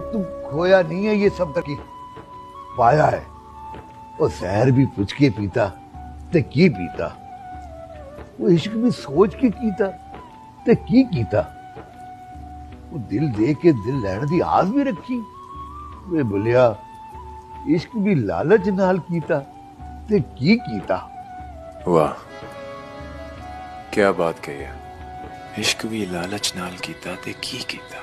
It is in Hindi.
तुम खोया नहीं है ये सब तकी पाया है। और जहर भी पुछ के पीता, ते की पीता? वो इश्क भी सोच के कीता, ते की कीता? वो दिल दे के दिल लैण दी आस भी रखी। वे बोलिया, इश्क भी लालच नाल कीता, ते की कीता? वाह, क्या बात कही है। इश्क भी लालच नाल कीता, ते की कीता?